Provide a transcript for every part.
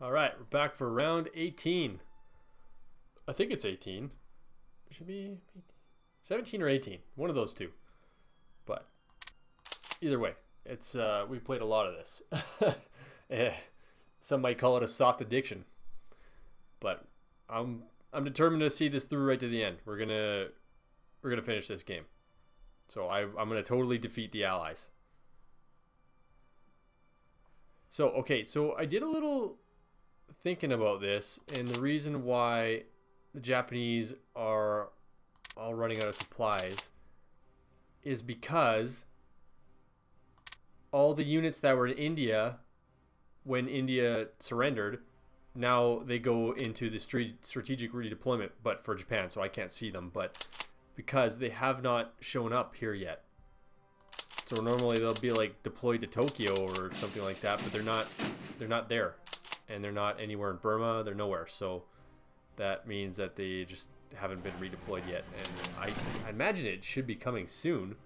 All right, we're back for round 18. I think it's 18. It should be 18. 17 or 18. One of those two. But either way, it's uh, we played a lot of this. eh, some might call it a soft addiction. But I'm I'm determined to see this through right to the end. We're gonna we're gonna finish this game. So I, I'm gonna totally defeat the allies. So okay, so I did a little thinking about this, and the reason why the Japanese are all running out of supplies is because all the units that were in India when India surrendered, now they go into the strategic redeployment, but for Japan, so I can't see them, but because they have not shown up here yet. So normally they'll be like deployed to Tokyo or something like that, but they're not they're not there and they're not anywhere in Burma. They're nowhere. So that means that they just haven't been redeployed yet. And I, I imagine it should be coming soon.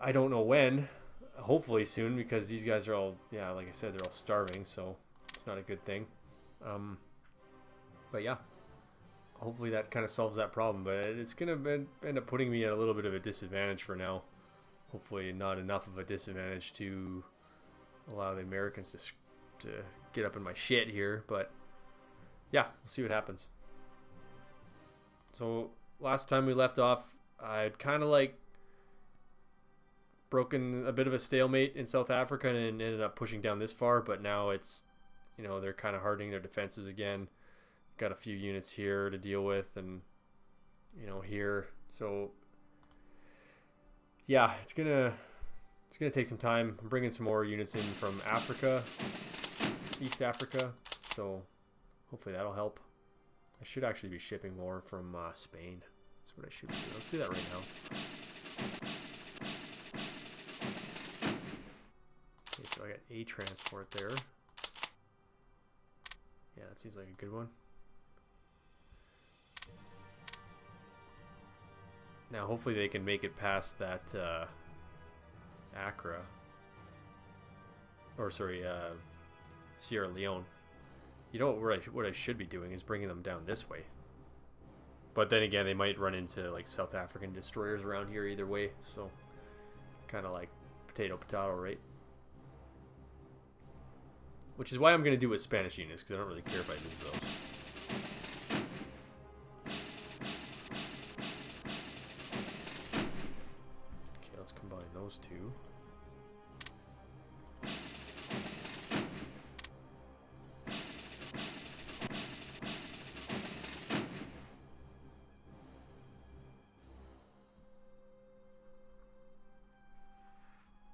I don't know when. Hopefully soon because these guys are all, yeah, like I said, they're all starving. So it's not a good thing. Um, but yeah, hopefully that kind of solves that problem. But it's going to end up putting me at a little bit of a disadvantage for now. Hopefully not enough of a disadvantage to allow the Americans to, to get up in my shit here, but yeah, we'll see what happens. So last time we left off, I'd kind of like broken a bit of a stalemate in South Africa and ended up pushing down this far, but now it's, you know, they're kind of hardening their defenses again. Got a few units here to deal with and, you know, here. So, yeah, it's to, it's going to take some time. I'm bringing some more units in from Africa East Africa, so hopefully that'll help. I should actually be shipping more from uh, Spain. That's what I should do. Let's do that right now. Okay, so I got a transport there. Yeah, that seems like a good one. Now, hopefully they can make it past that uh, Accra. Or, sorry, uh, Sierra Leone. You know what I, what I should be doing is bringing them down this way. But then again, they might run into like South African destroyers around here either way. So kind of like potato potato, right? Which is why I'm going to do with Spanish units because I don't really care if I lose those. Those two.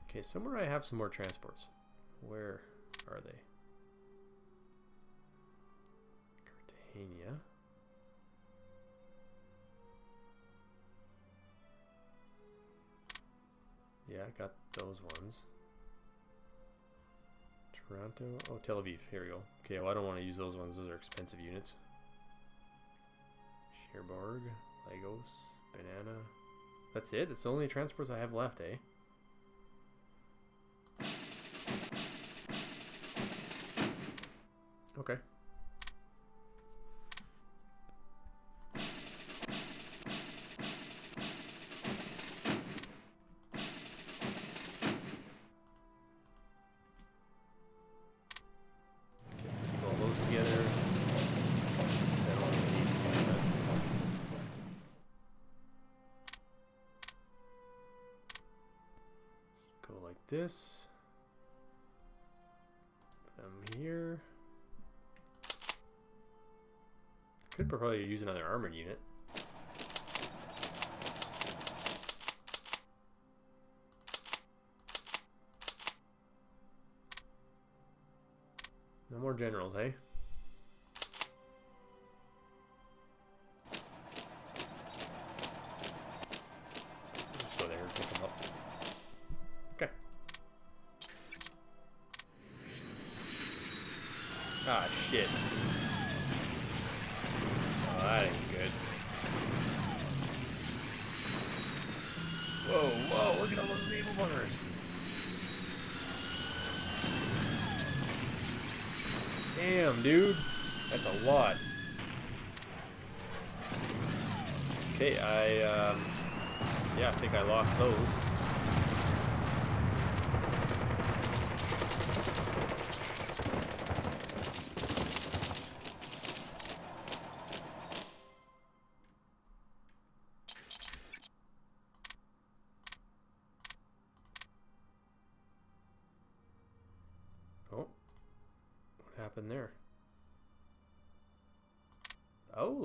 Okay, somewhere I have some more transports. Where are they? Cartagena. Got those ones. Taranto. Oh, Tel Aviv. Here we go. Okay, well, I don't want to use those ones. Those are expensive units. Cherbourg, Lagos, Banana. That's it? That's the only transports I have left, eh? This. Them here. Could probably use another armored unit. No more generals, eh?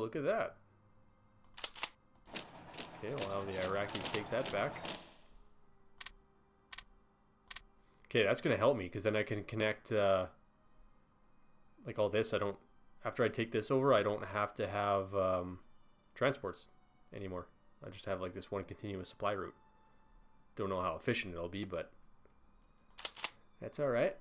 Look at that. Okay, we'll have the Iraqis take that back. Okay, that's going to help me because then I can connect uh, like all this. I don't, after I take this over, I don't have to have um, transports anymore. I just have like this one continuous supply route. Don't know how efficient it'll be, but that's all right.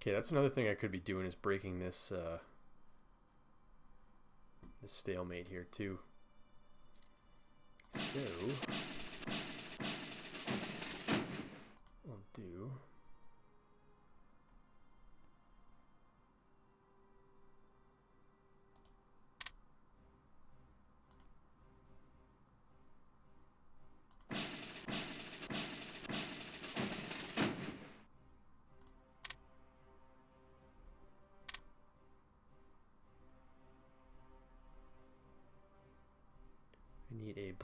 Okay, that's another thing I could be doing is breaking this uh, this stalemate here too. So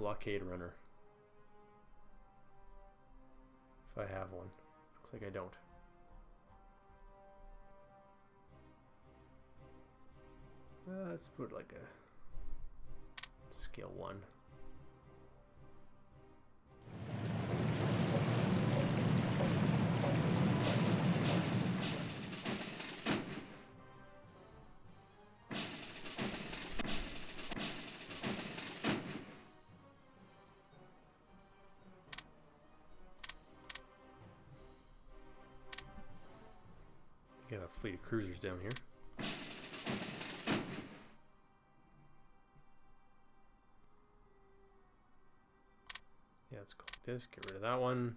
blockade runner. If I have one. Looks like I don't. Uh, let's put like a scale one. Fleet of cruisers down here. Yeah, let's like this. Get rid of that one.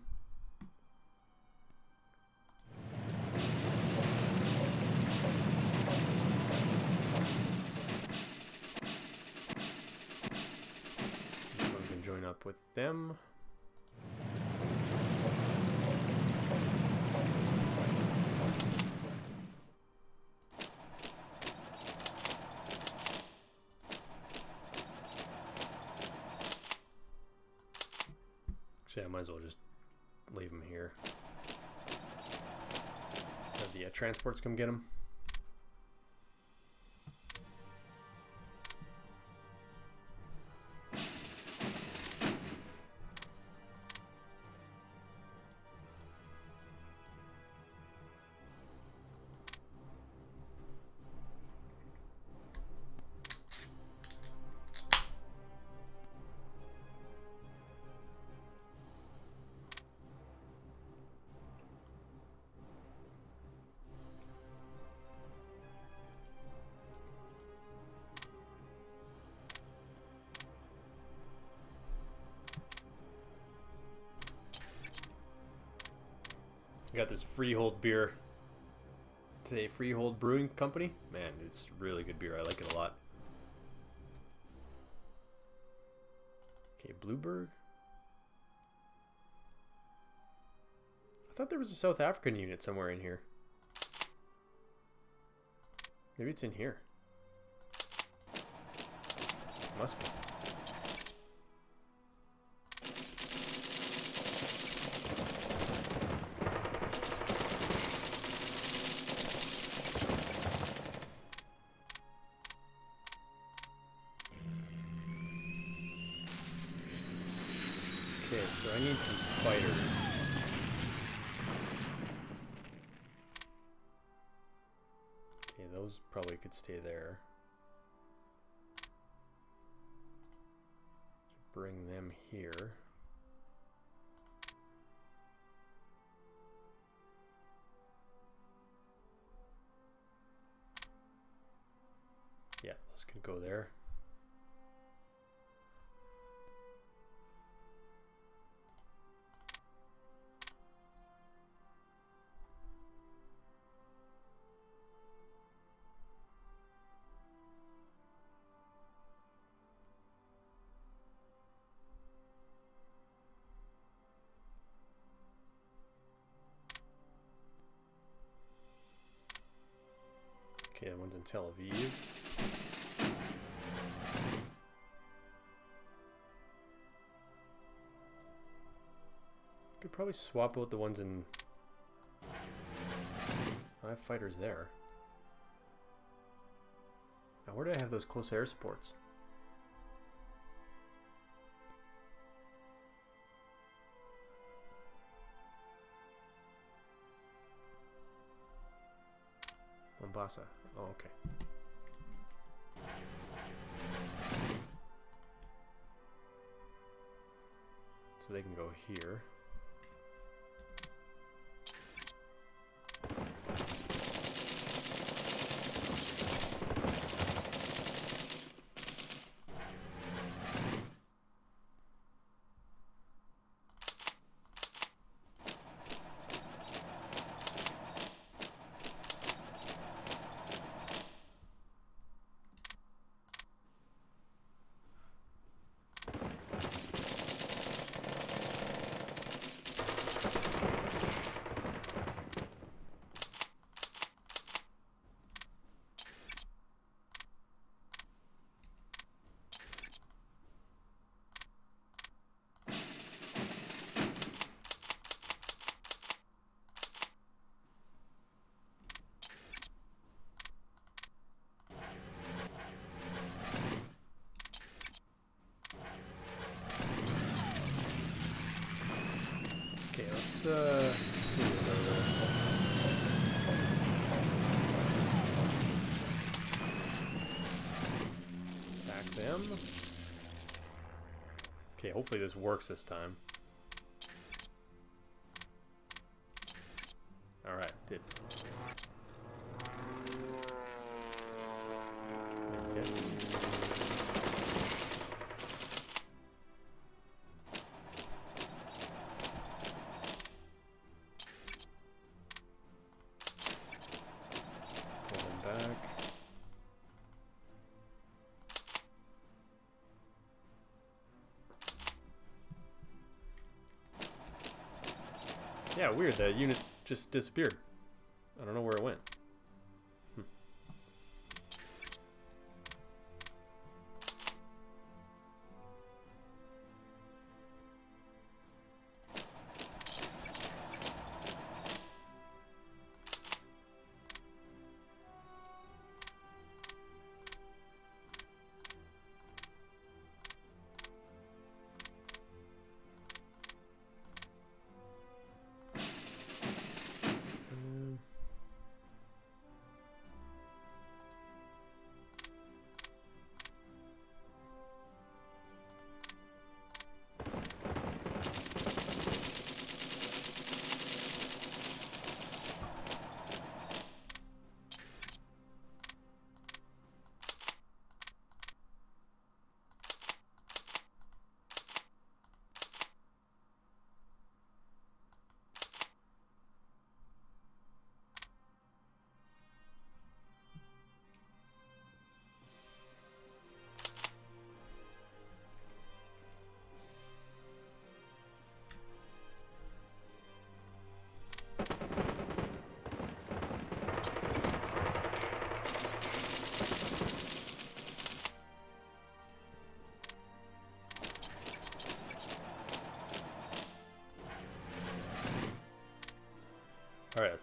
Can join up with them. Transports come get them. Got this Freehold beer today. Freehold Brewing Company. Man, it's really good beer. I like it a lot. Okay, Bluebird. I thought there was a South African unit somewhere in here. Maybe it's in here. Must be. This could go there. Okay, that one's in Tel Aviv. Probably swap out the ones in... I have fighters there. Now where do I have those close air supports? Mombasa. Oh, okay. So they can go here. Okay, let's uh see Let's attack them. Okay, hopefully this works this time. That unit just disappeared.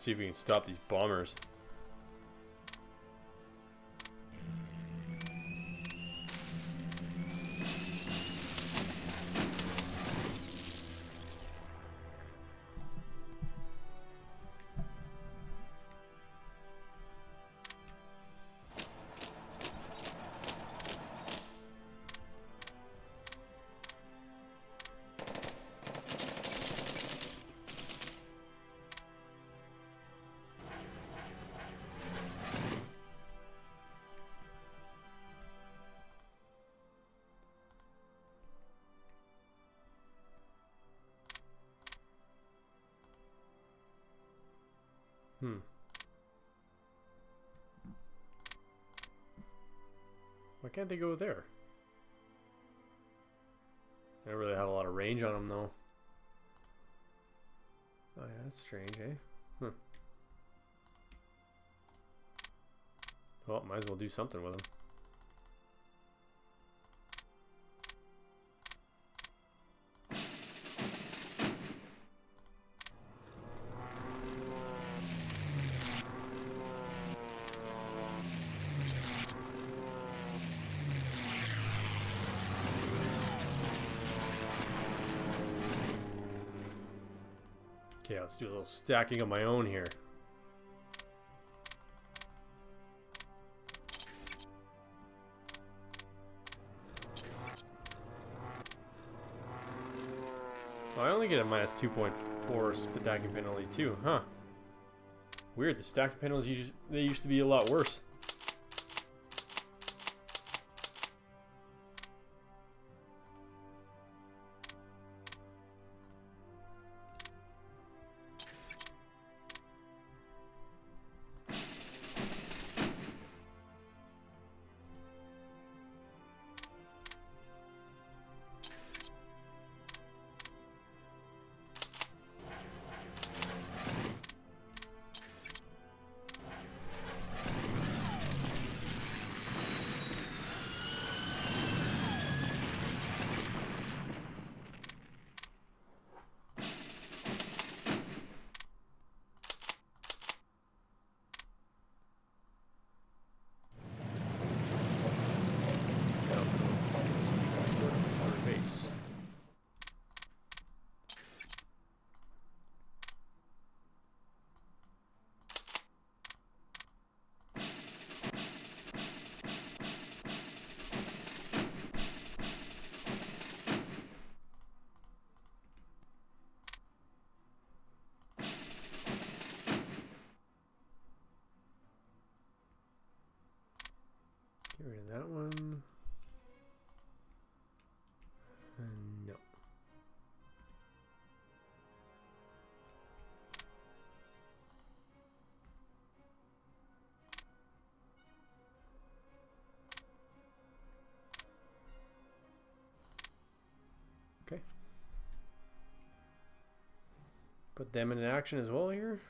See if we can stop these bombers. Why can't they go there? They don't really have a lot of range on them, though. Oh yeah, that's strange, eh? Hmm. Well, might as well do something with them. Stacking of my own here. Oh, I only get a minus 2.4 stacking penalty too, huh? Weird, the stacking penalties, they used to be a lot worse. That one. Uh, no. Okay. Put them in action as well here.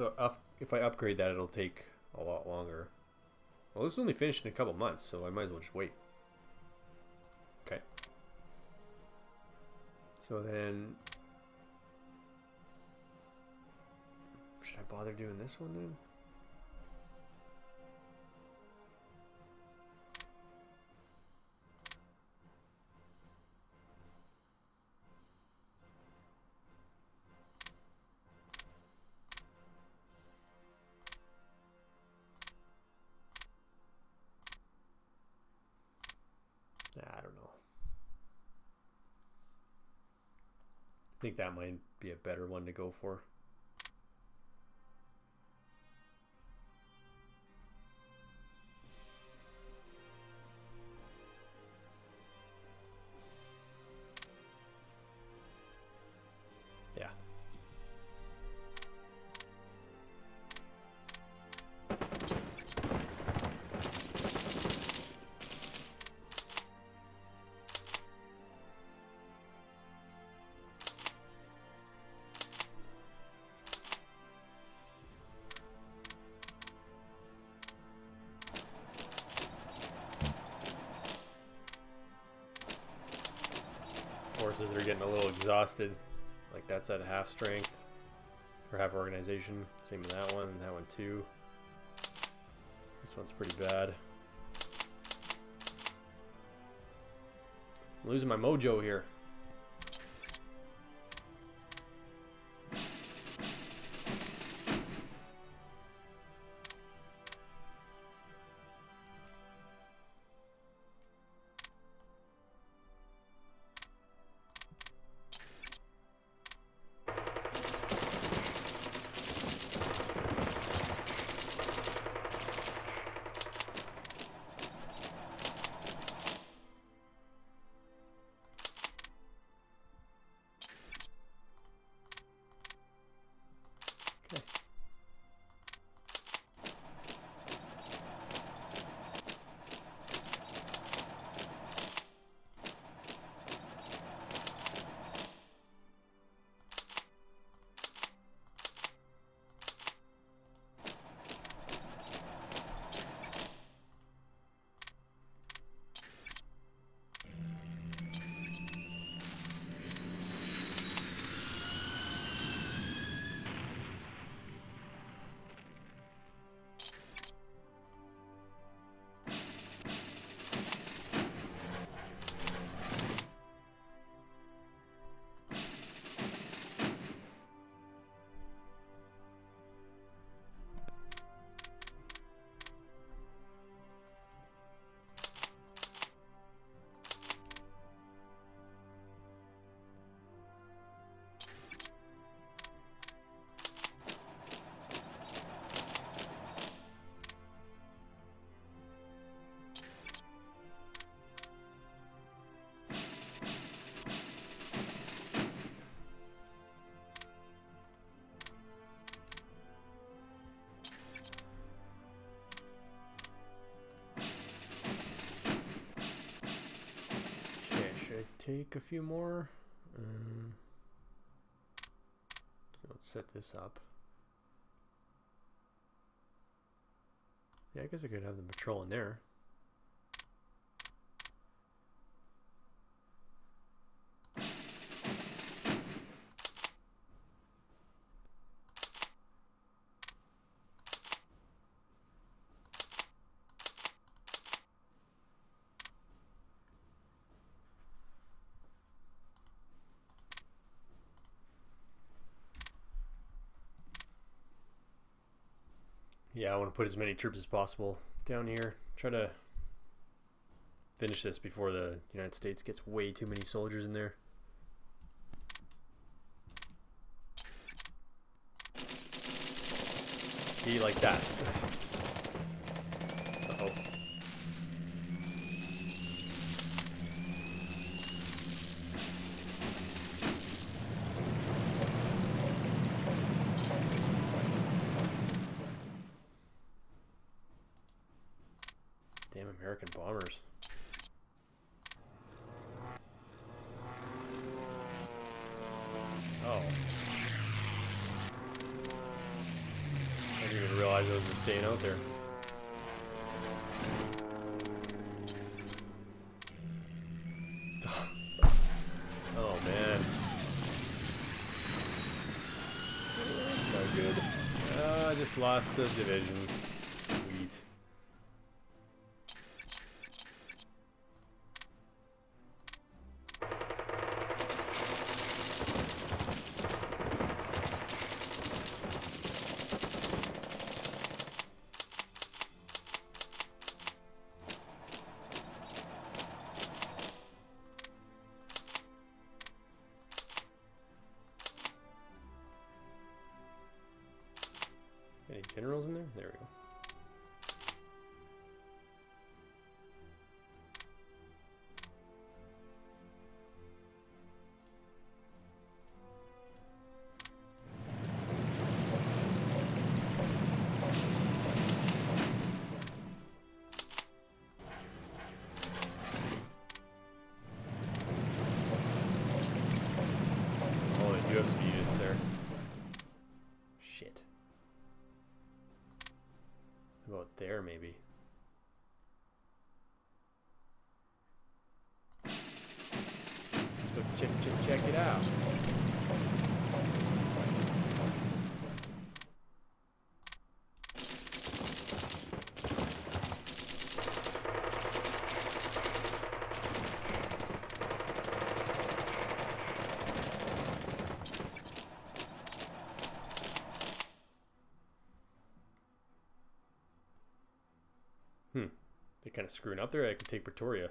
So if I upgrade that, it'll take a lot longer. Well, this is only finished in a couple months, so I might as well just wait. Okay. So then, should I bother doing this one then? Think that might be a better one to go for. Forces that are getting a little exhausted. Like that's at half strength. Or half organization. Same with that one, that one too. This one's pretty bad. I'm losing my mojo here. Take a few more. Um, let's set this up. Yeah, I guess I could have the patrol in there. Want to put as many troops as possible down here. Try to finish this before the United States gets way too many soldiers in there. See, like that. lost the division. They're kind of screwing up there. I could take Pretoria.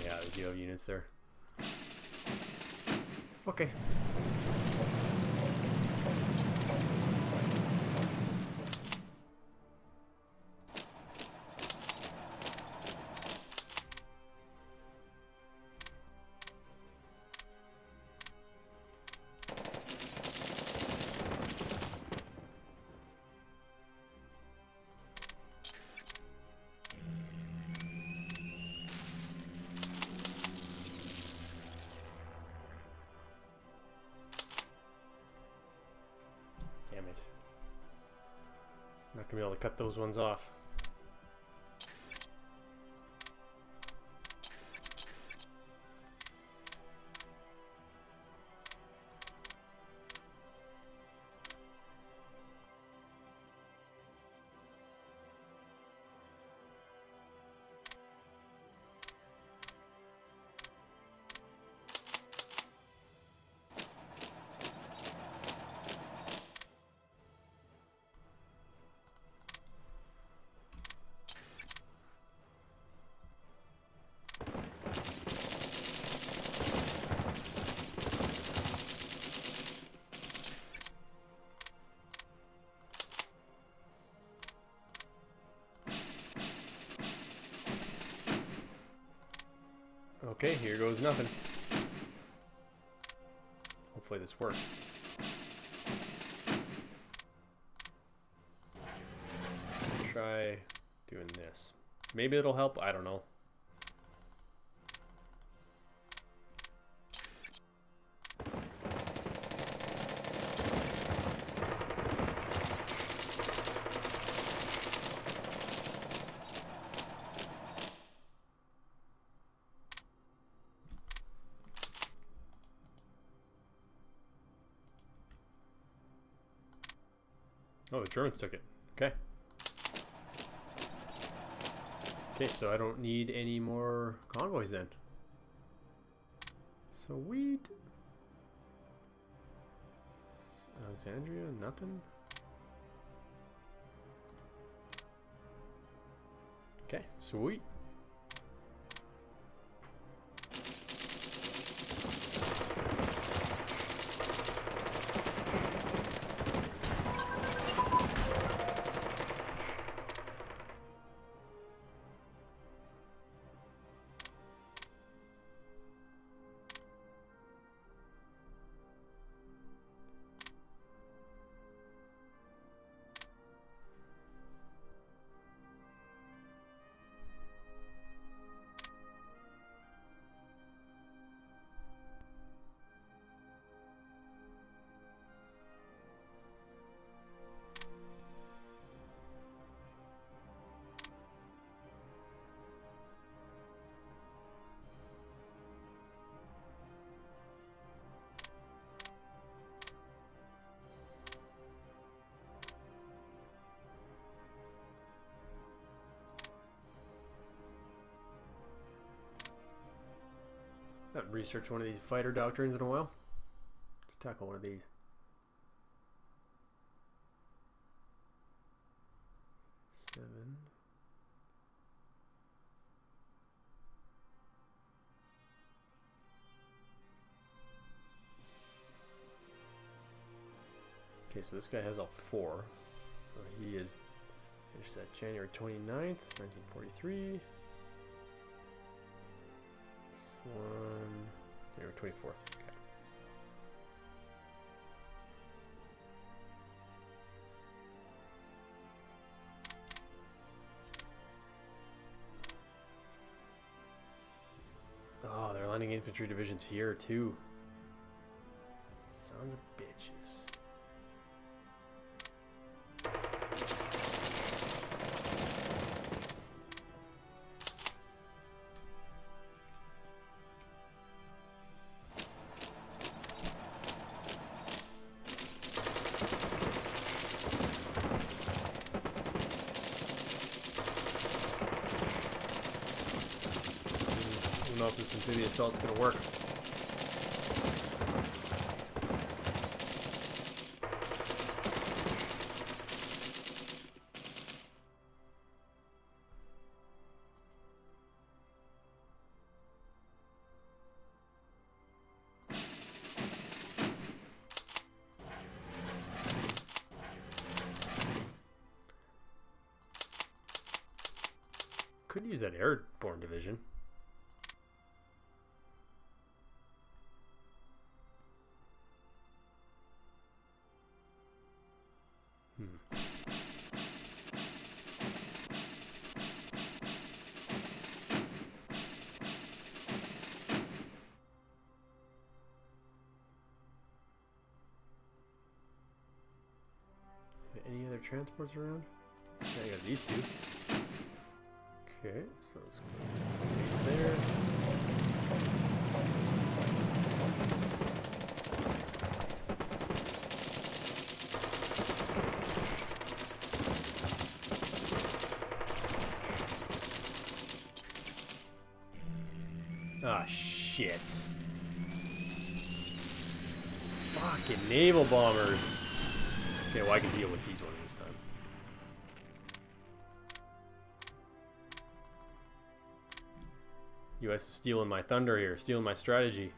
Yeah, they do have units there. Okay. Gonna be able to cut those ones off. Here goes nothing. Hopefully this works. Try doing this. Maybe it'll help, I don't know. Germans took it. Okay. Okay, so I don't need any more convoys then. Sweet. Alexandria, nothing. Okay, sweet. Researched one of these fighter doctrines in a while. Let's tackle one of these. Seven. Okay, so this guy has a four. So he is finished that January 29th, 1943. One, January 24th. Okay. Oh, spawning infantry divisions here too. Sons of bitches. This amphibious assault's gonna work. Could use that airborne division. Transports around? Yeah, I got these two. Okay, so let's go base there. Ah, shit. Fucking naval bombers. Okay, well, I can deal with these ones this time. US is stealing my thunder here, stealing my strategy.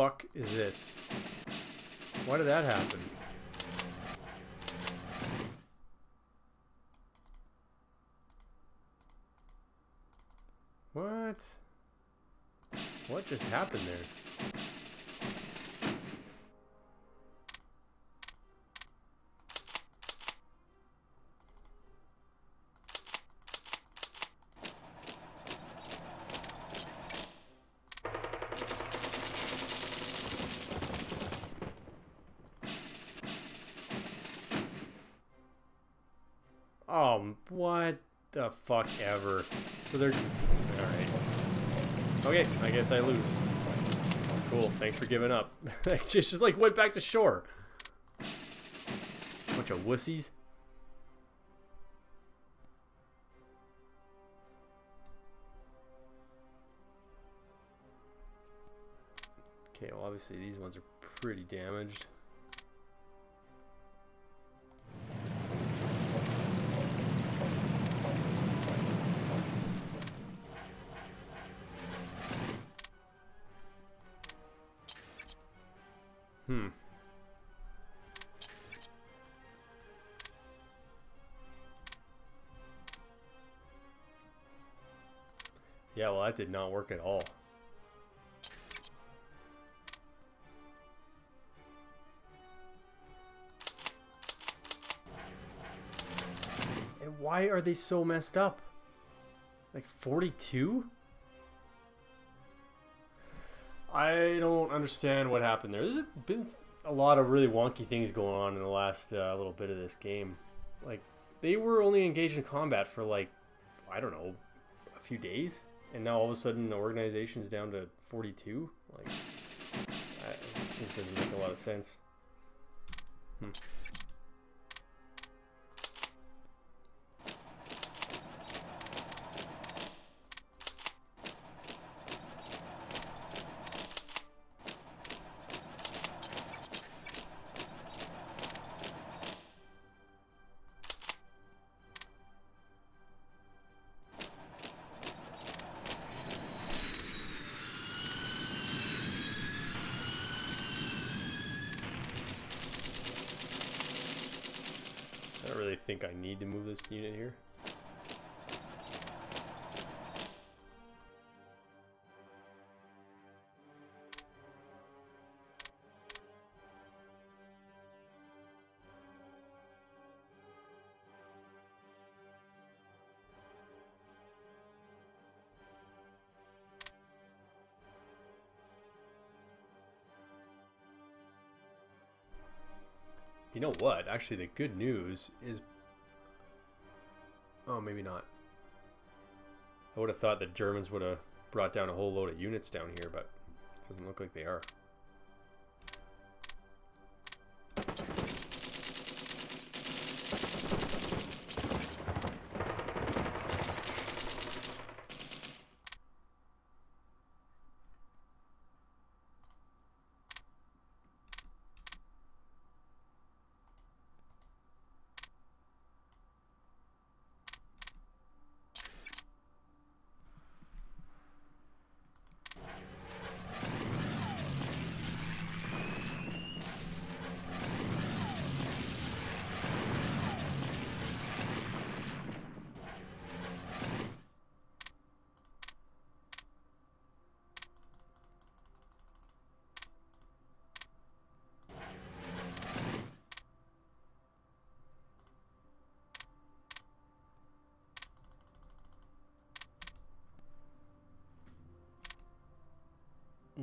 Fuck is this? Why did that happen? What? What just happened there? Fuck ever. So they're... Alright. Okay, I guess I lose. Cool, thanks for giving up. just, just like went back to shore. Bunch of wussies. Okay, well obviously these ones are pretty damaged. That did not work at all. And why are they so messed up? Like 42? I don't understand what happened there. There's been a lot of really wonky things going on in the last uh, little bit of this game. Like, they were only engaged in combat for like, I don't know, a few days, and now all of a sudden the organization's down to 42. Like, I, it just doesn't make a lot of sense. Hmm. Think I need to move this unit here. You know what? Actually, the good news is... Oh, maybe not. I would have thought the Germans would have brought down a whole load of units down here, but it doesn't look like they are.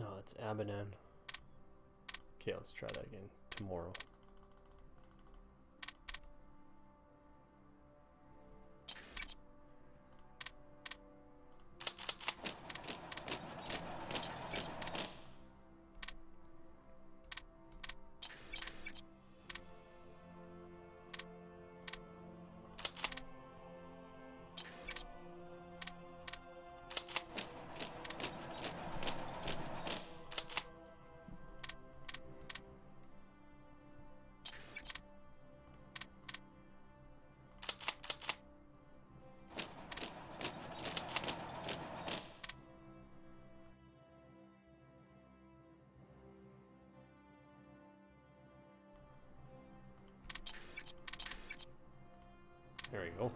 No, it's Abadan. Okay, let's try that again tomorrow. There we go.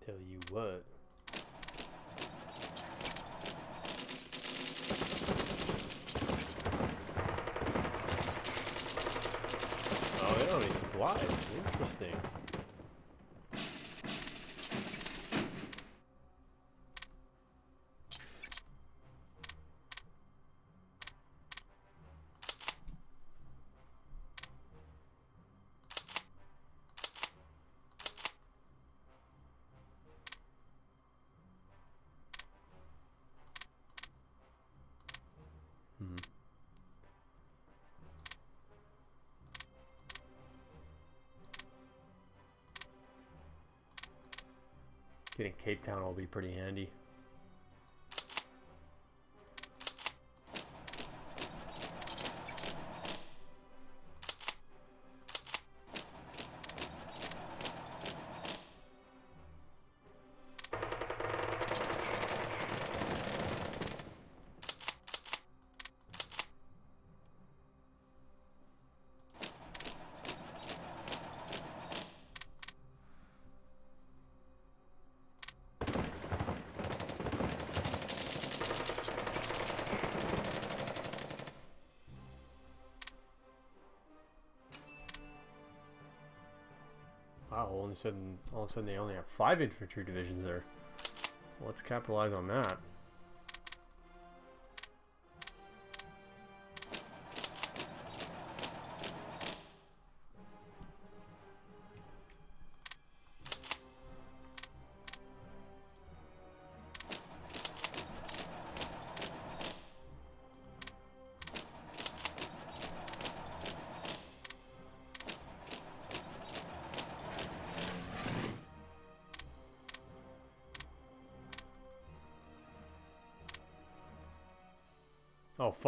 Tell you what. Oh, they don't have any supplies. Interesting. Hmm. Getting Cape Town will be pretty handy. Of a sudden, all of a sudden they only have five infantry divisions there. Let's capitalize on that.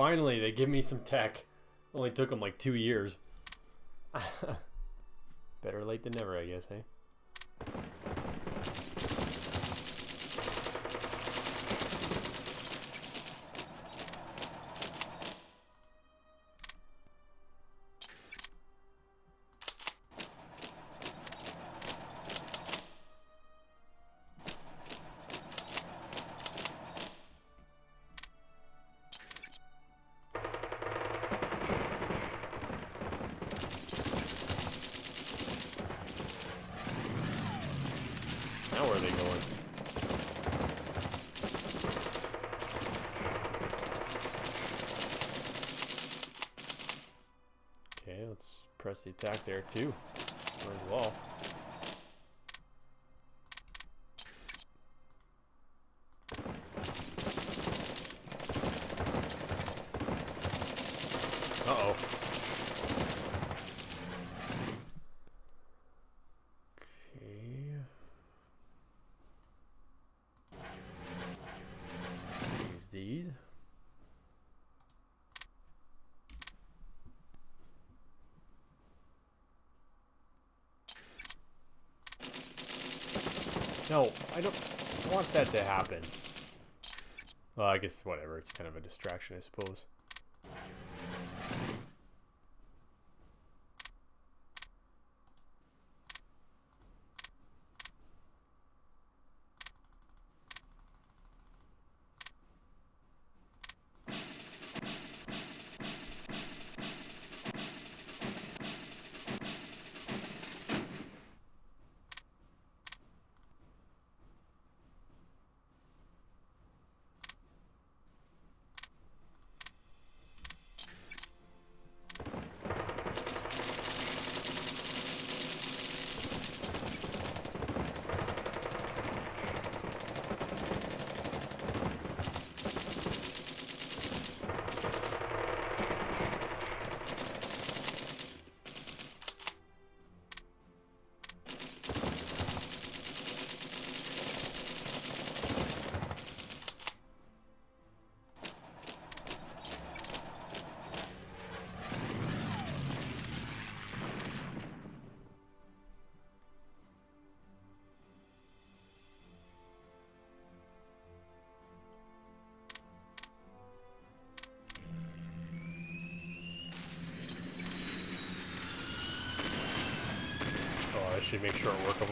Finally, they give me some tech. Only took them like two years. Better late than never, I guess, hey? Press the attack there too. As well. Uh-oh. Okay. Use these. No, I don't want that to happen. Well, I guess whatever. It's kind of a distraction, I suppose. Should make short work of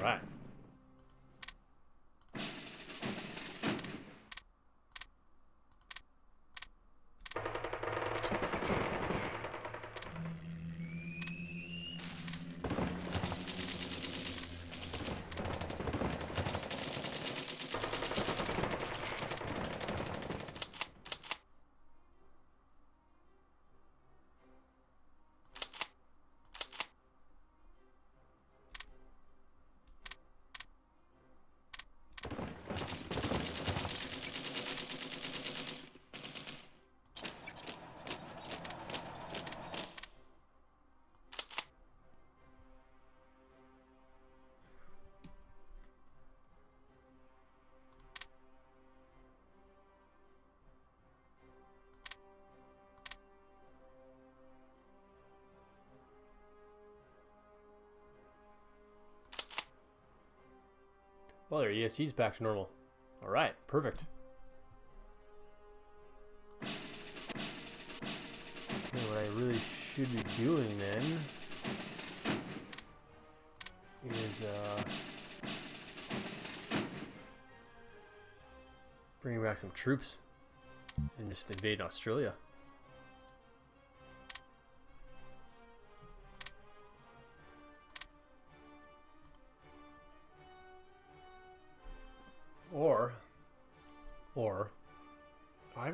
All right. Well, their ESC's back to normal. All right, perfect. Okay, what I really should be doing then is uh, bringing back some troops and just invade Australia.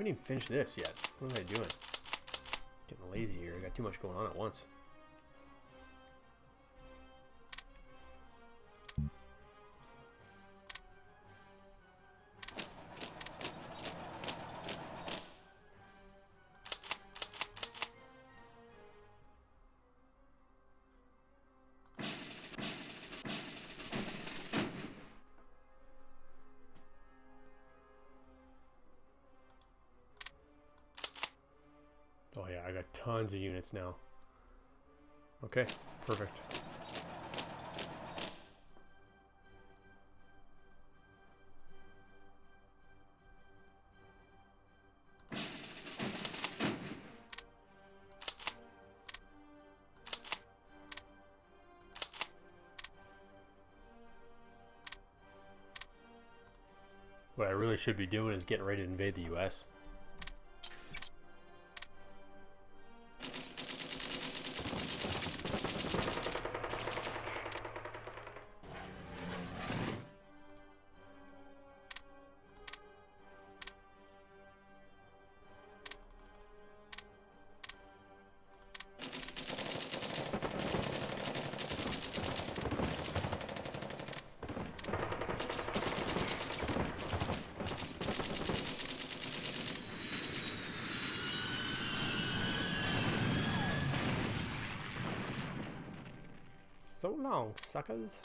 Haven't even finished this yet. What am I doing? Getting lazy here. I got too much going on at once. Now. Okay, perfect. What I really should be doing is getting ready to invade the US. So long, suckers.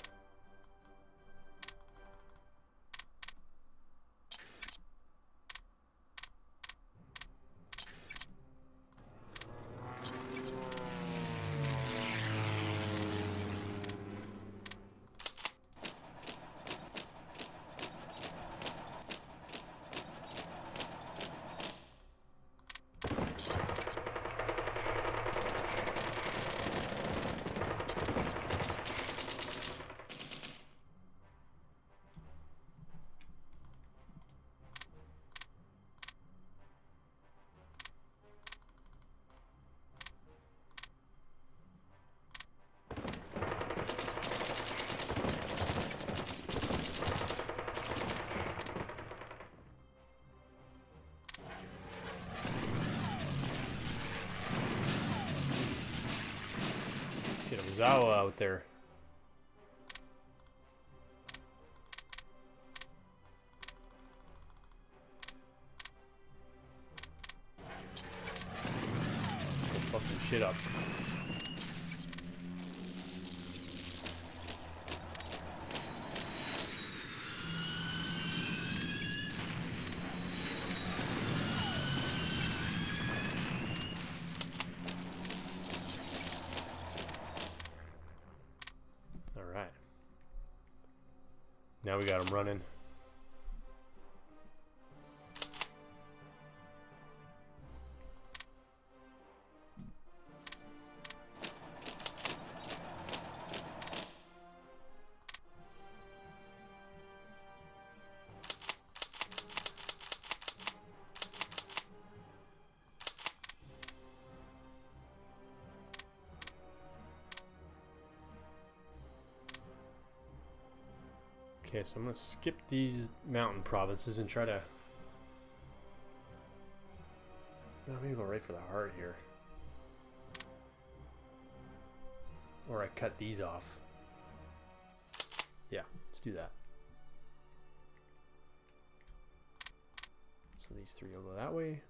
Get Out there. We got him running. Okay, so I'm gonna skip these mountain provinces and try to. No, I'm gonna go right for the heart here. Or I cut these off. Yeah, let's do that. So these three will go that way.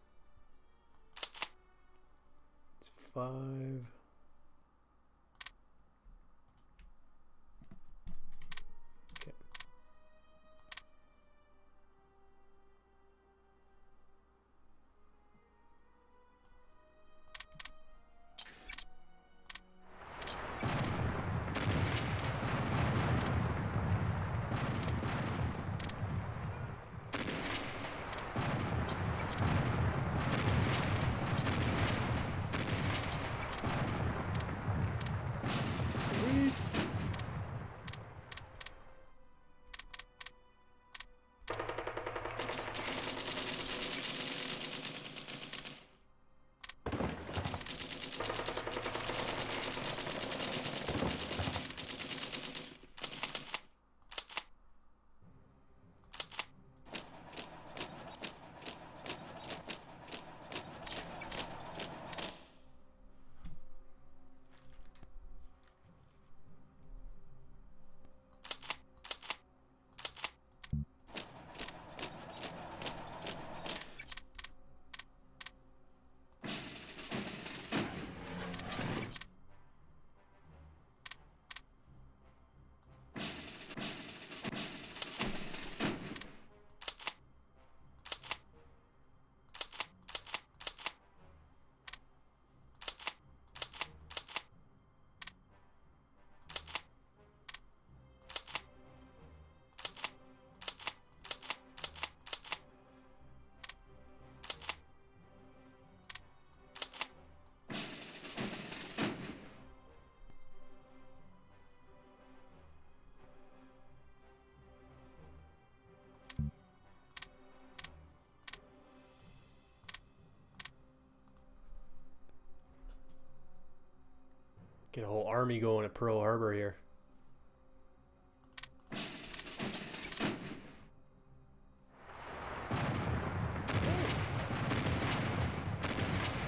Get a whole army going at Pearl Harbor here.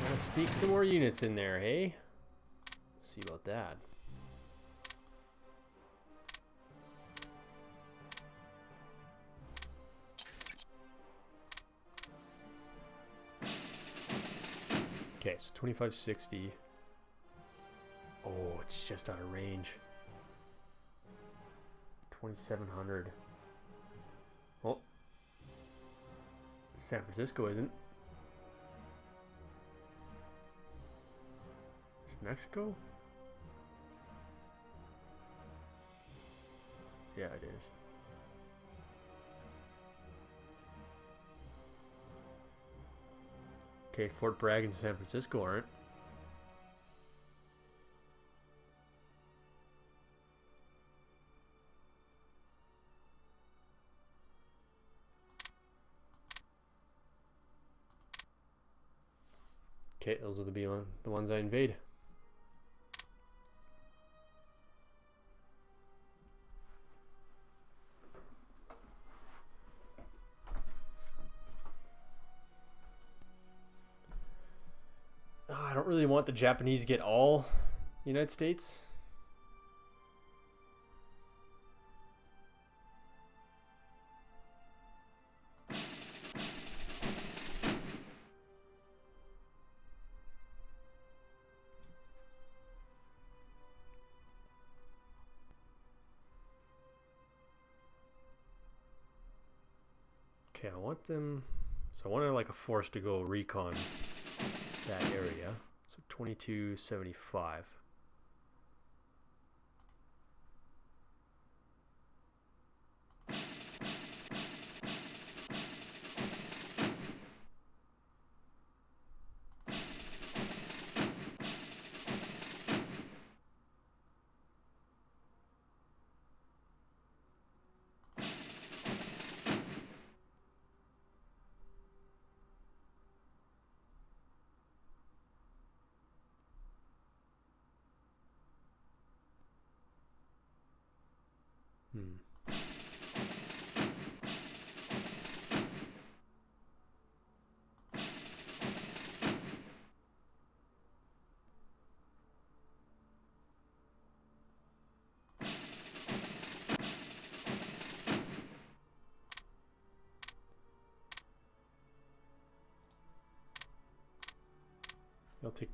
Trying to sneak some more units in there, hey? Let's see about that. Okay, so 2560. It's just out of range. 2700. Oh. San Francisco isn't. Is Mexico? Yeah, it is. Okay, Fort Bragg and San Francisco aren't. Okay, those are the the ones I invade. Oh, I don't really want the Japanese to get all United States. Them. So I want like a force to go recon that area. So 2275. Hmm.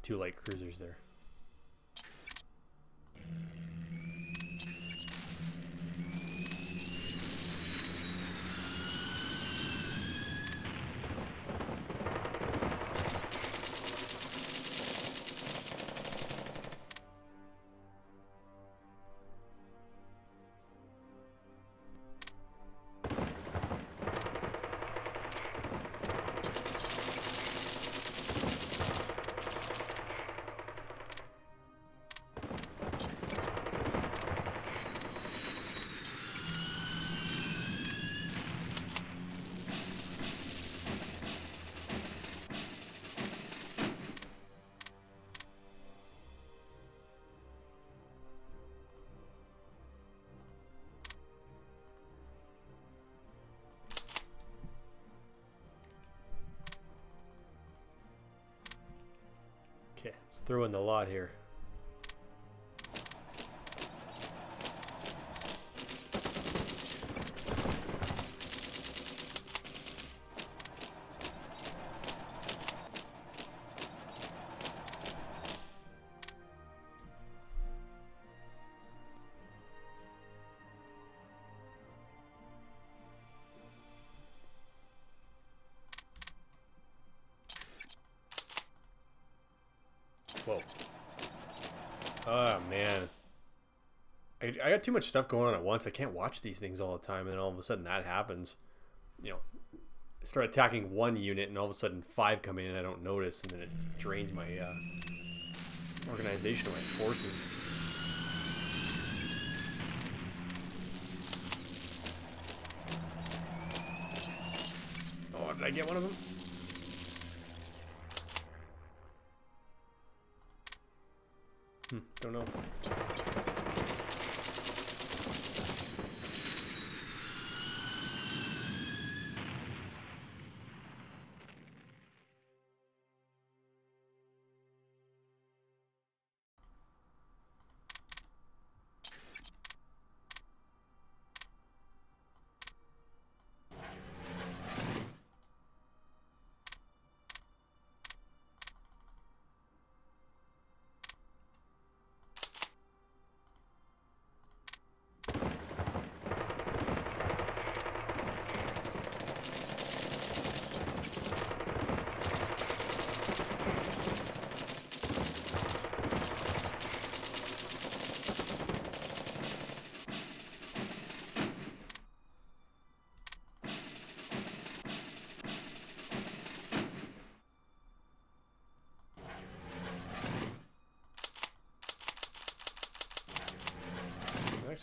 Two light cruisers there. Okay, let's throw in the lot here. I, I got too much stuff going on at once. I can't watch these things all the time, and then all of a sudden that happens. You know, I start attacking one unit, and all of a sudden five come in, and I don't notice, and then it drains my uh, organization of my forces. Oh, did I get one of them?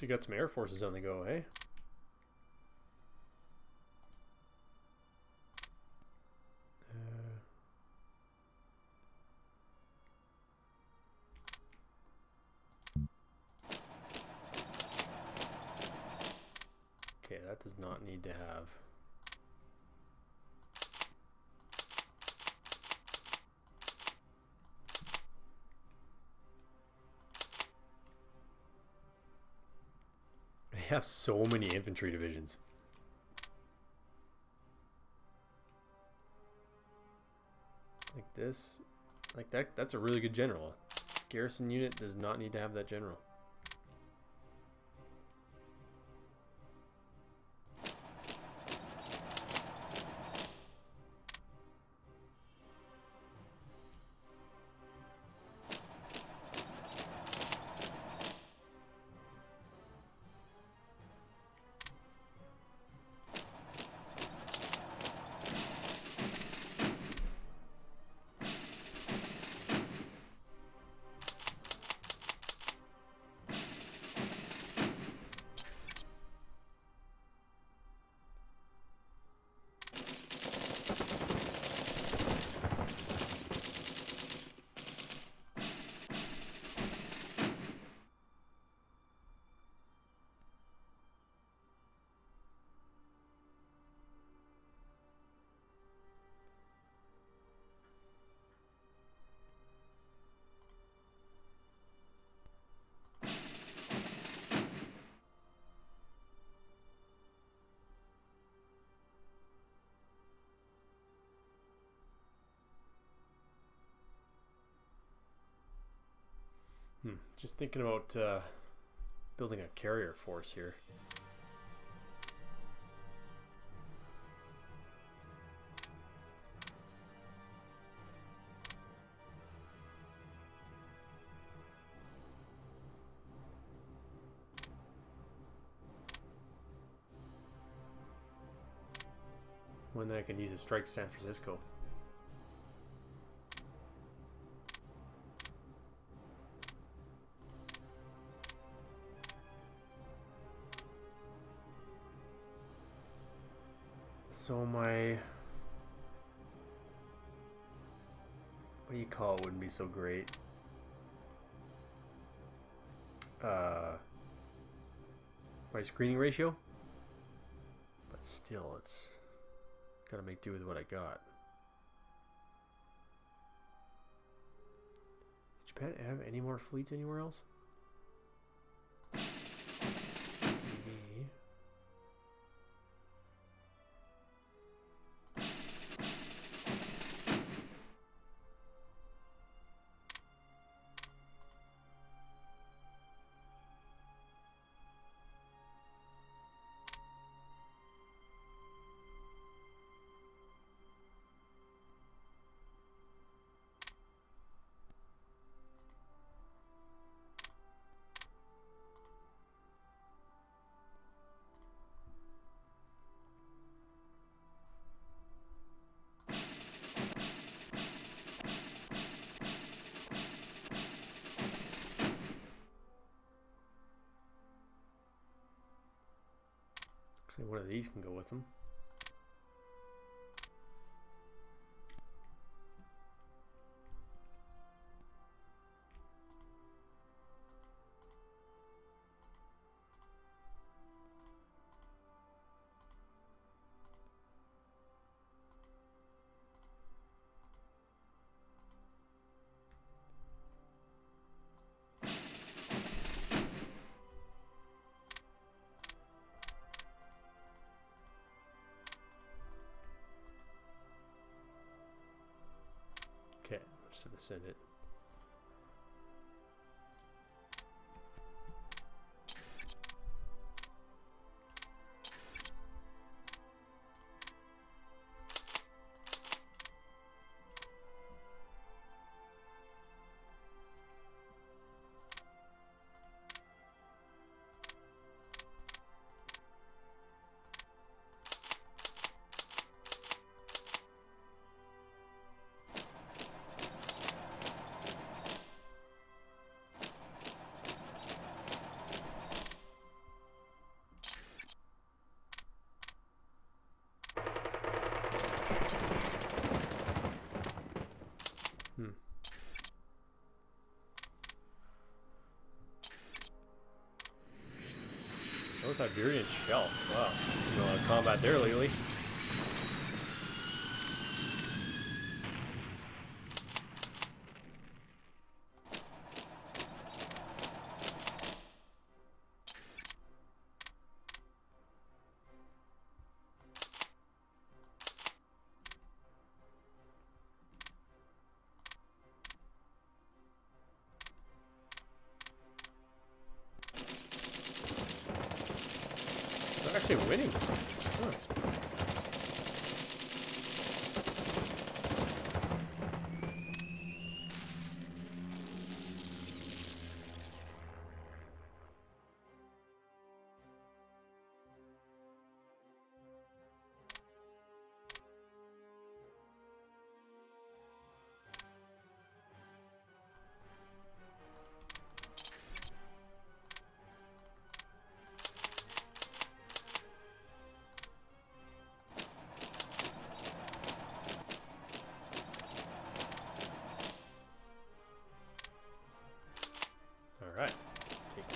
Actually got some air forces on the go, hey? Have so many infantry divisions. Like this. Like that that's a really good general. Garrison unit does not need to have that general. Hmm. Just thinking about uh, building a carrier force here. One that I can use to strike San Francisco. My... What do you call it wouldn't be so great? Uh, my screening ratio? But still, it's... Gotta make do with what I got. Japan have any more fleets anywhere else? One of these can go with them. To send it. North Iberian Shelf. Wow. Combat there lately.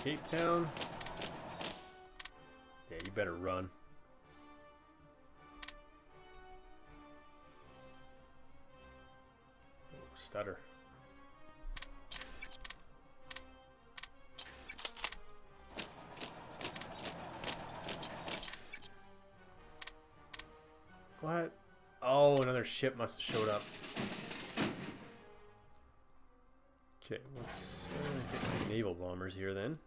Cape Town. Yeah, you better run. Oh, stutter. What? Oh, another ship must have showed up. Okay, let's uh, get my naval bombers here then.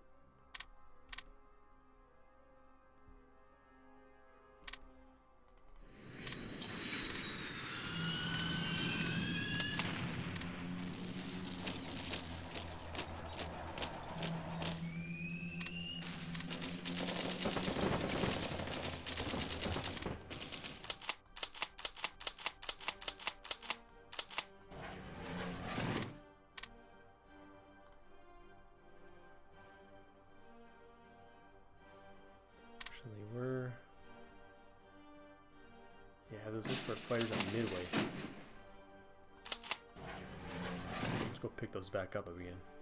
Back up again.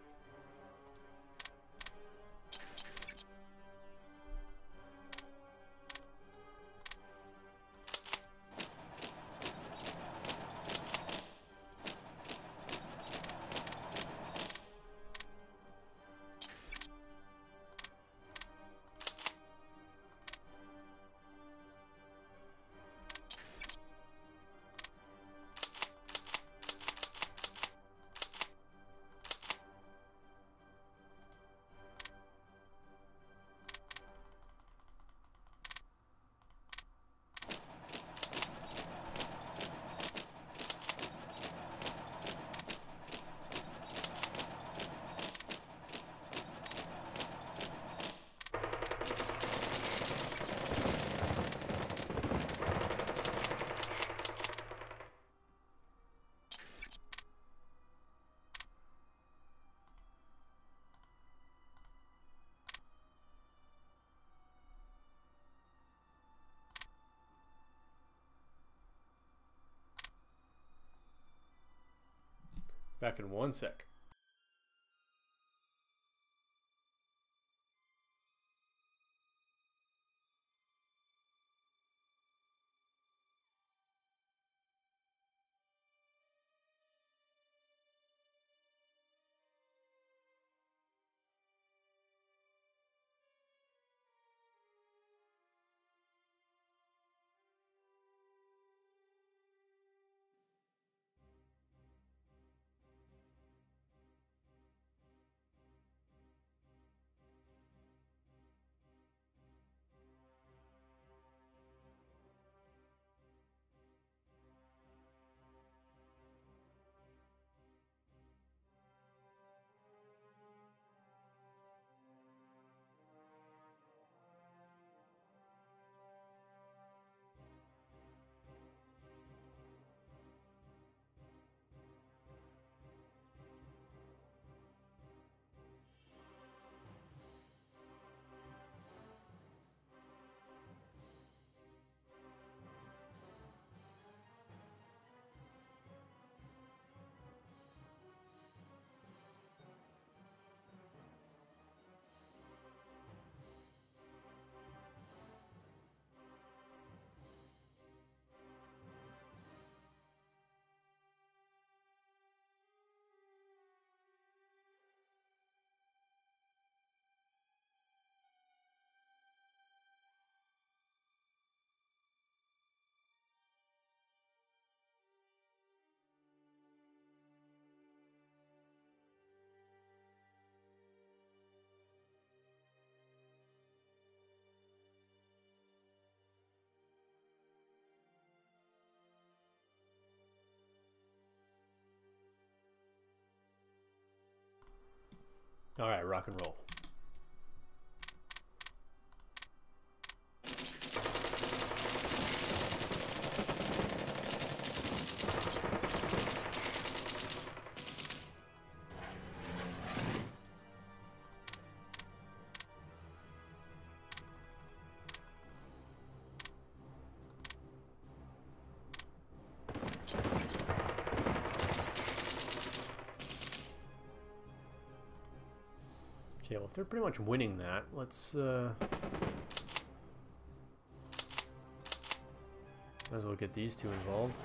Back in one sec. All right, rock and roll. Okay, well, if they're pretty much winning that, let's, uh... Might as well get these two involved.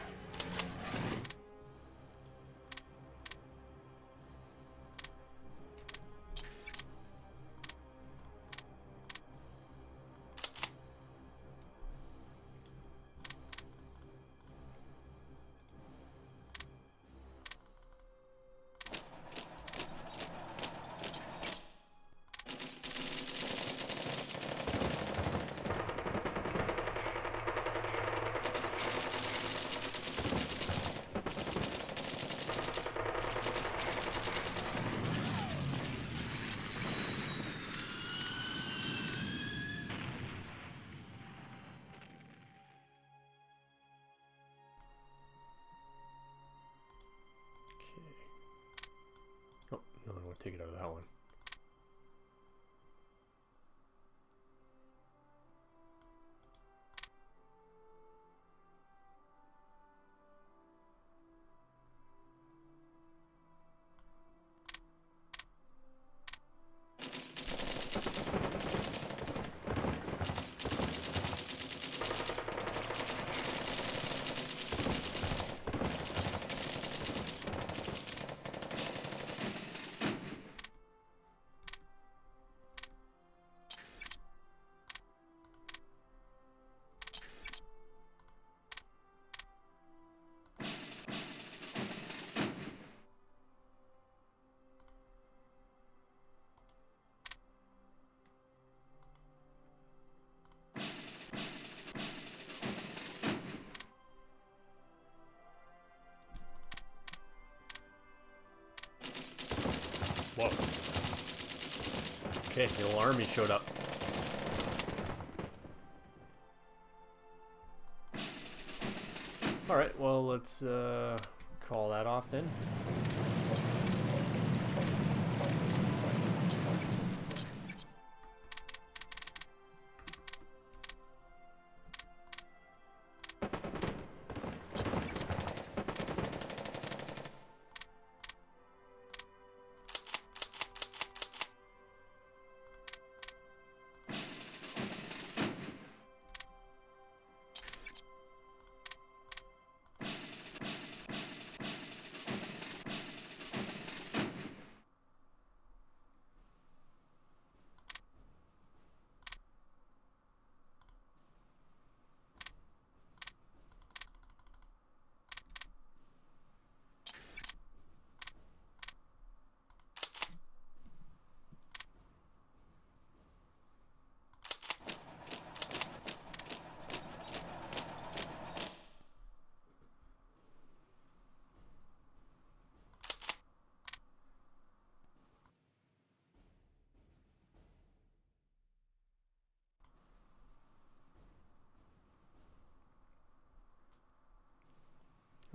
Whoa. Okay, the whole army showed up. Alright, well, let's uh, call that off then.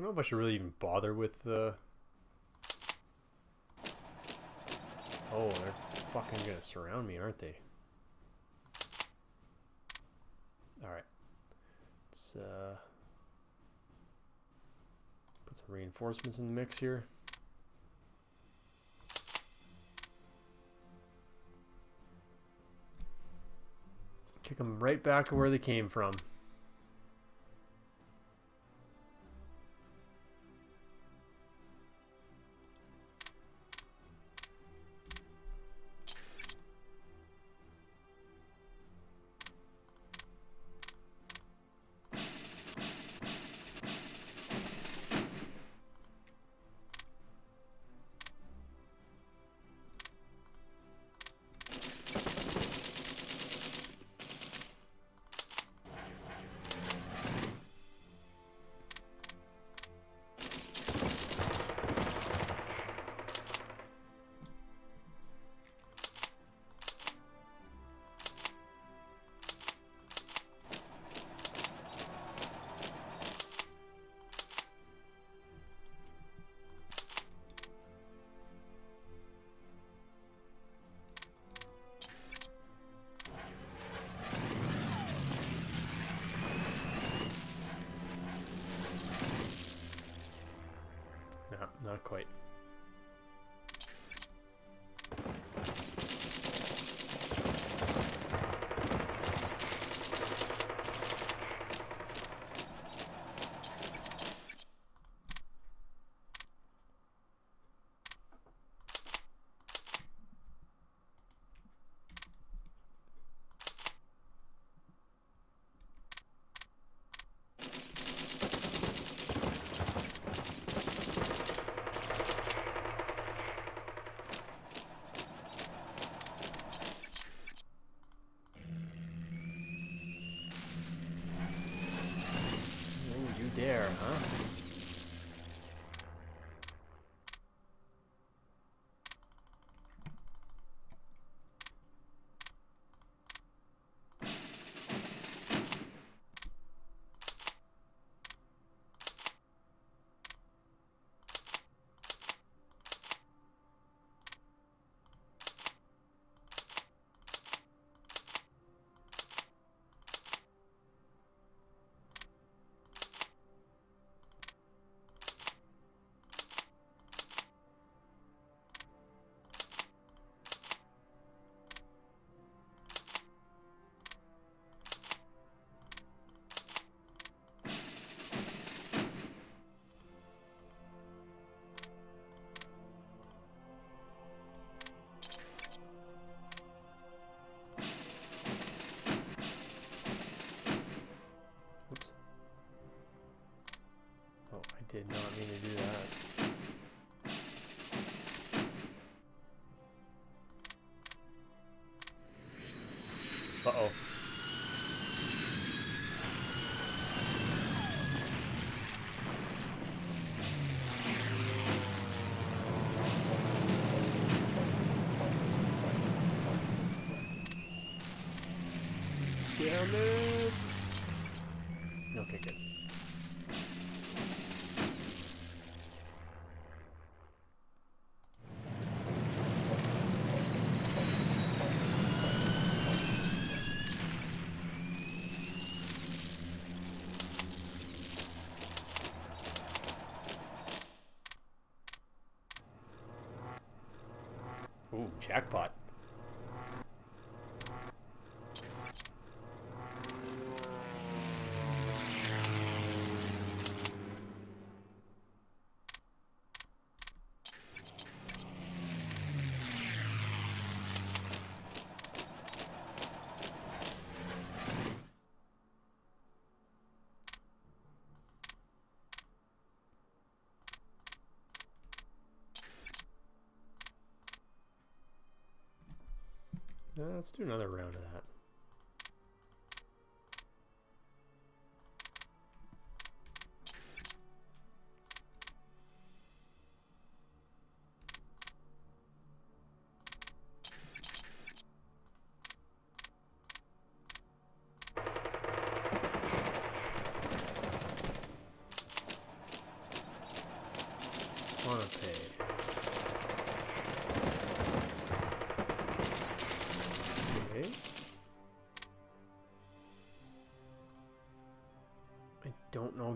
Don't know if I should really even bother with the... Oh, they're fucking gonna surround me, aren't they? Alright. Let's uh, put some reinforcements in the mix here. Kick them right back to where they came from. Dare, huh? Did not mean to do that. Uh-oh. Damn it! Okay, good. Ooh, jackpot. Uh, let's do another round of that.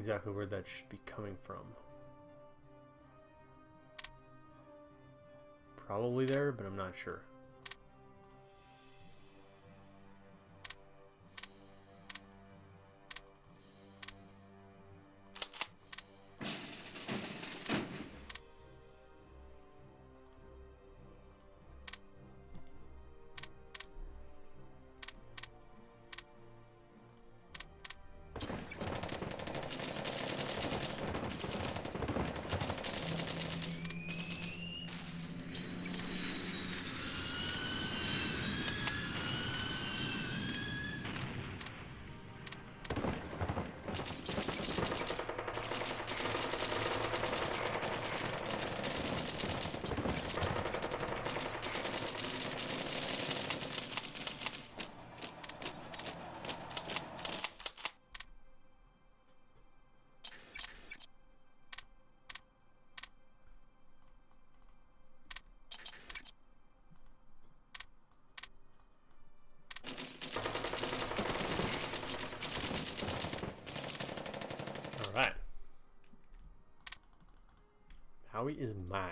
Exactly where that should be coming from. Probably there, but I'm not sure. Howie is mine.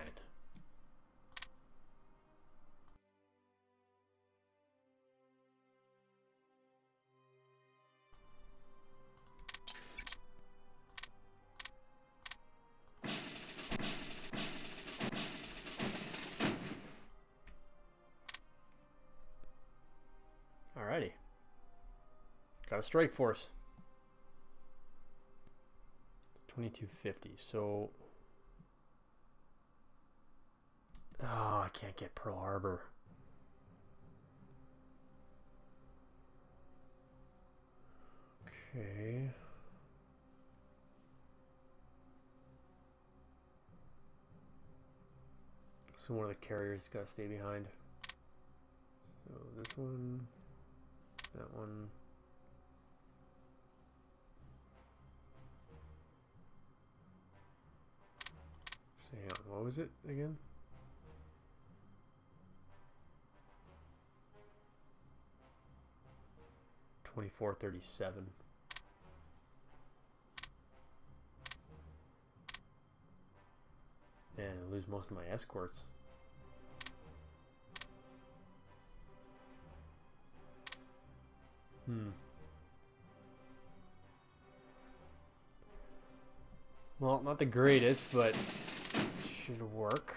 Alrighty. Got a strike force. 2250. So Oh, I can't get Pearl Harbor. Okay. So one of the carriers got to stay behind. So this one, that one. Hang uh, on, what was it again? Twenty-four thirty-seven. And I lose most of my escorts. Hmm. Well, not the greatest, but should work.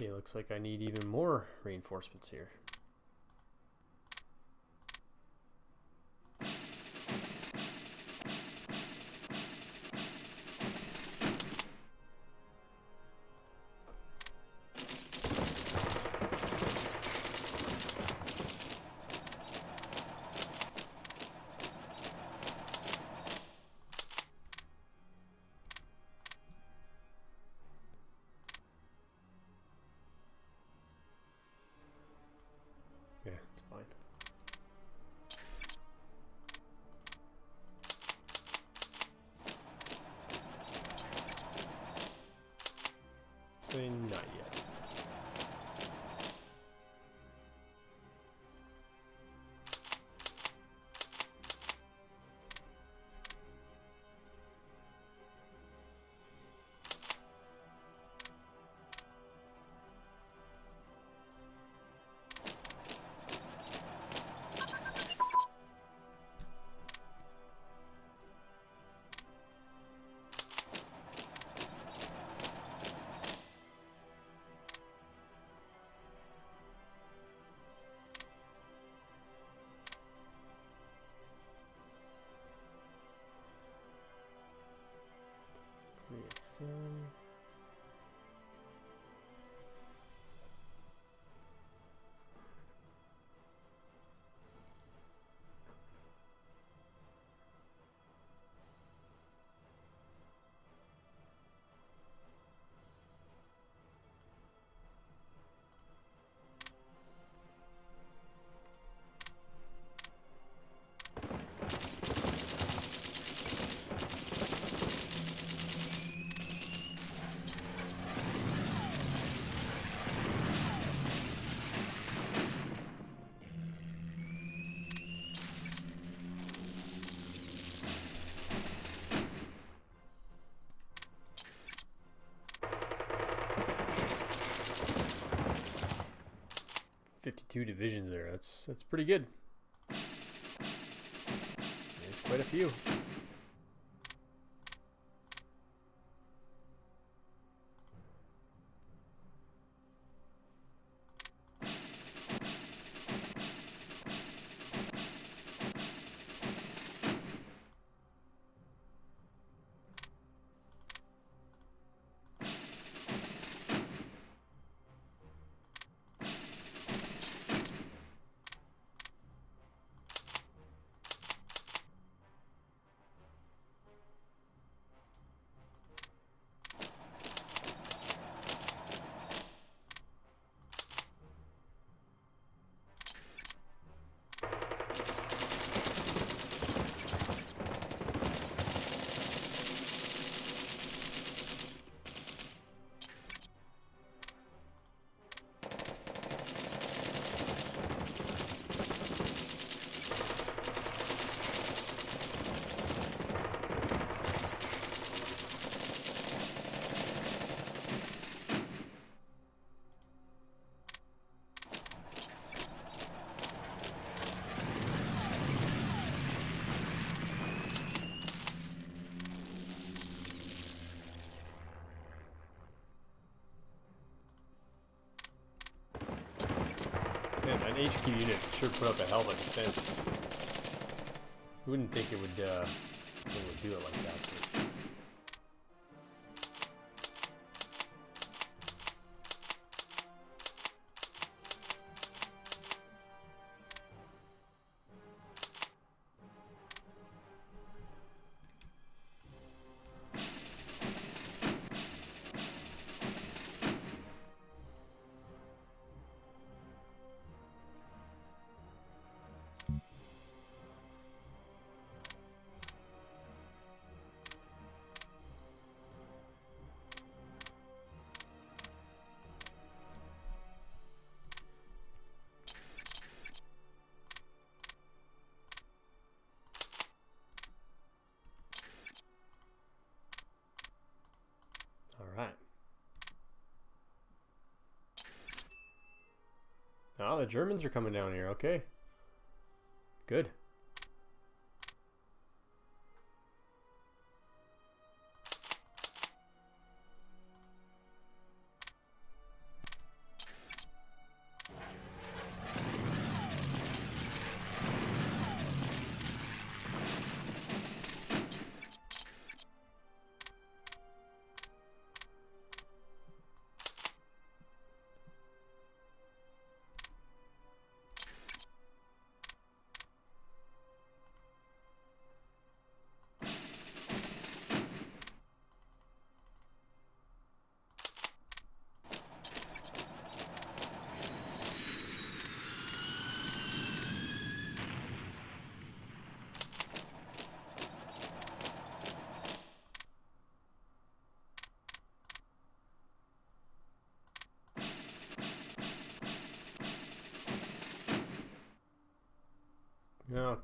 Okay, looks like I need even more reinforcements here. Fifty-two divisions there. That's that's pretty good. There's quite a few. HQ unit sure put up a hell of a defense. You wouldn't think it would, uh, it would do it like that. Oh, the Germans are coming down here. Okay. Good.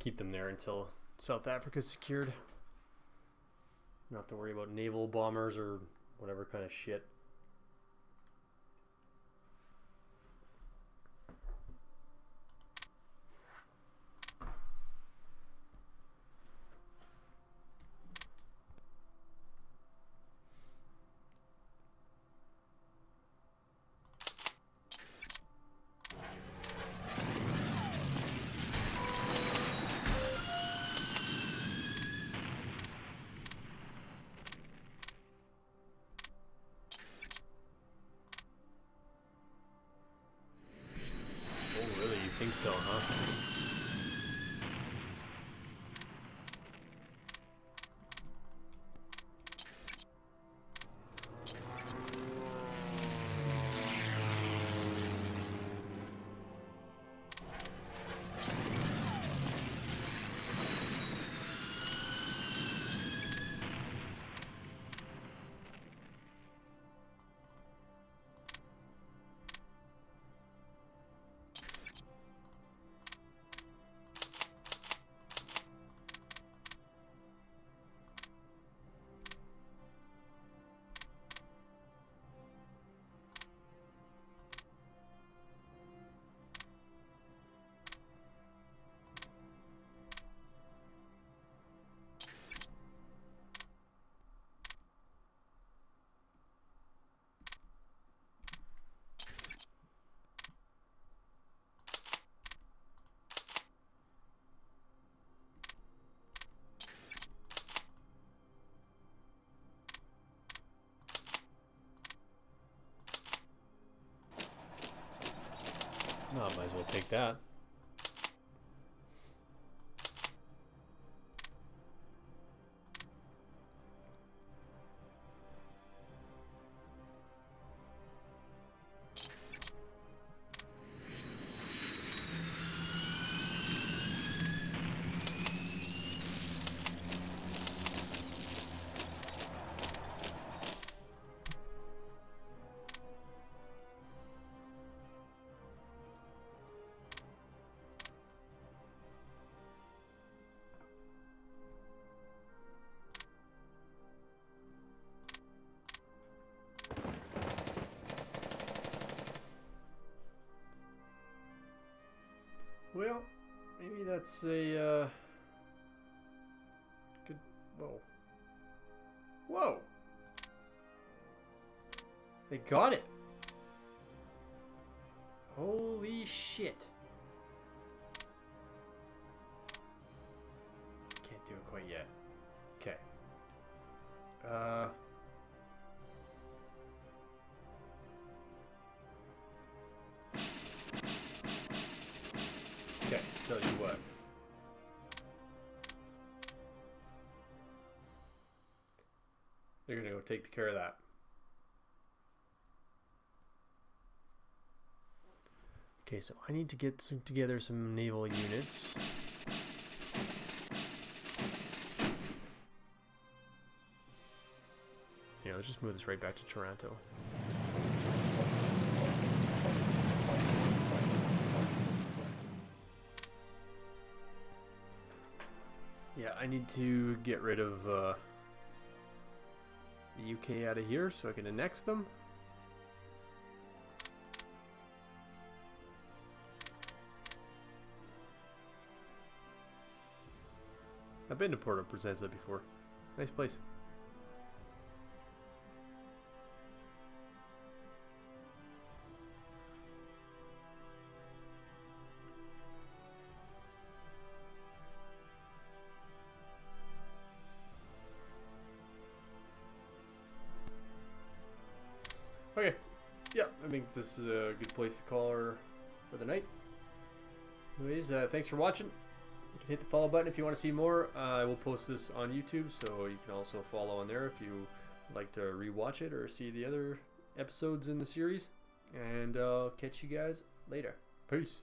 Keep them there until South Africa's secured. Not to worry about naval bombers or whatever kind of shit. As well take that. That's a uh, good. Whoa. Whoa. They got it. Take care of that. Okay, so I need to get some together some naval units. Yeah, let's just move this right back to Taranto. Yeah, I need to get rid of uh, UK out of here so I can annex them. I've been to Puerto Princesa before. Nice place. This is a good place to call her for the night. Anyways, uh, thanks for watching. You can hit the follow button if you want to see more. Uh, I will post this on YouTube, so you can also follow on there if you like to rewatch it or see the other episodes in the series. And I'll catch you guys later. Peace.